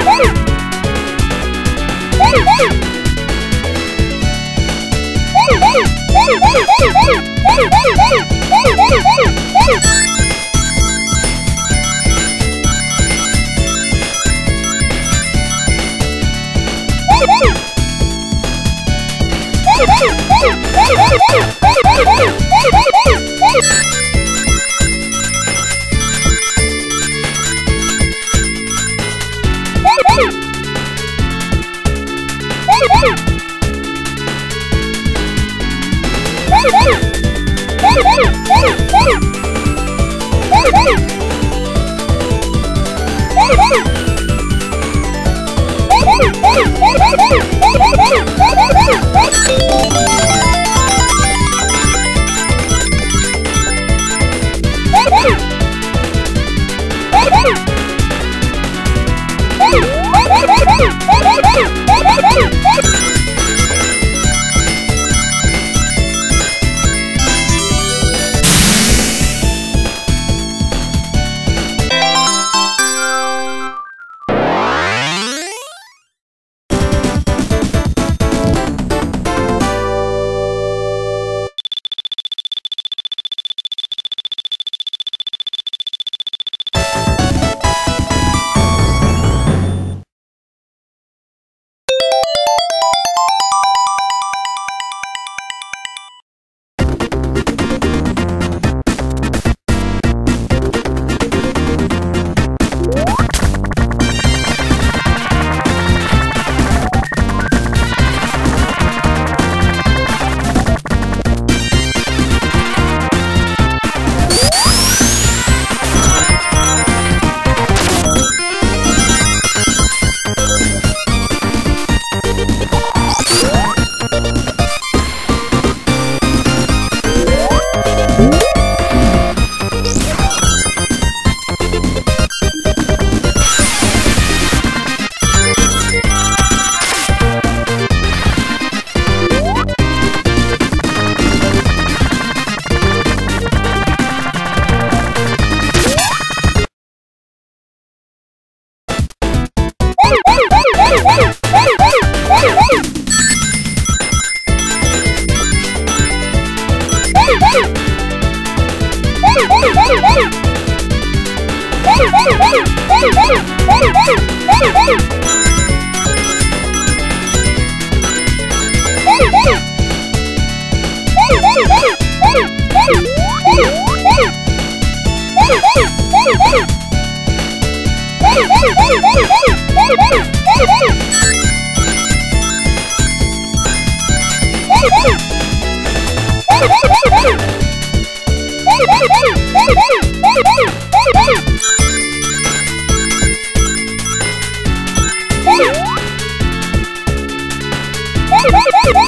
Woo! Woo! Woo! Música